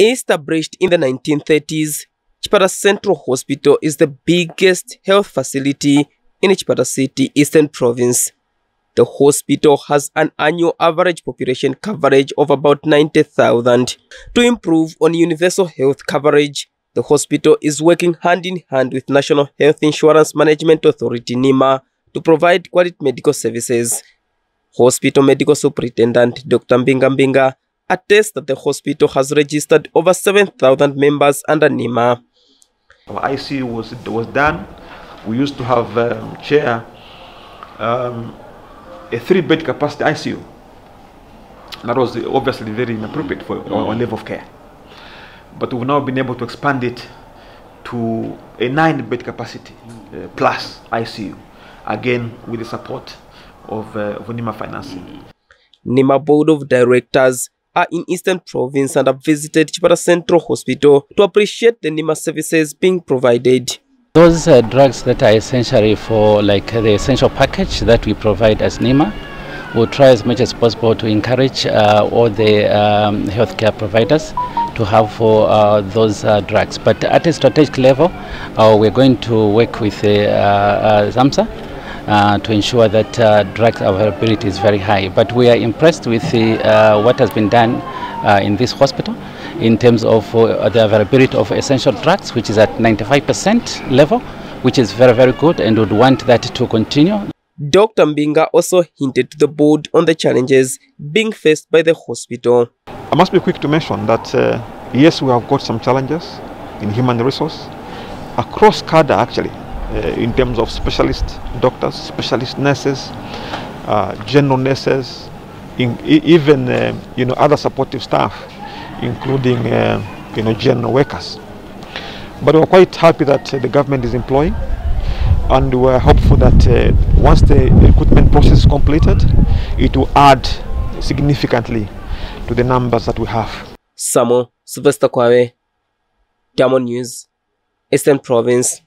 Established in the 1930s, Chipata Central Hospital is the biggest health facility in Chipata City, Eastern Province. The hospital has an annual average population coverage of about 90,000. To improve on universal health coverage, the hospital is working hand in hand with National Health Insurance Management Authority NHIMA to provide quality medical services. Hospital Medical Superintendent Dr. Mbinga Mbinga attests that the hospital has registered over 7,000 members under NHIMA. Our ICU was, was done. We used to have um, chair um, a three bed capacity ICU. That was obviously very inappropriate for our level of care. But we've now been able to expand it to a nine bed capacity uh, plus ICU, again with the support of, uh, of NHIMA financing. NHIMA Board of Directors are in Eastern Province and have visited Chipata Central Hospital to appreciate the NHIMA services being provided. Those uh, drugs that are essentially for like the essential package that we provide as NHIMA, we'll try as much as possible to encourage uh, all the um, healthcare providers to have for uh, those uh, drugs. But at a strategic level, uh, we're going to work with uh, uh, ZAMMSA uh, to ensure that uh, drug availability is very high. But we are impressed with the, uh, what has been done uh, in this hospital in terms of uh, the availability of essential drugs, which is at 95% level, which is very, very good and would want that to continue. Dr. Mbinga also hinted to the board on the challenges being faced by the hospital. I must be quick to mention that uh, yes, we have got some challenges in human resource across CADA actually. Uh, in terms of specialist doctors, specialist nurses, uh, general nurses, in, even uh, you know other supportive staff, including you know general workers. But we're quite happy that the government is employing, and we're hopeful that once the recruitment process is completed, it will add significantly to the numbers that we have. Samo Sylvester Kwawe, Diamond News, Eastern Province.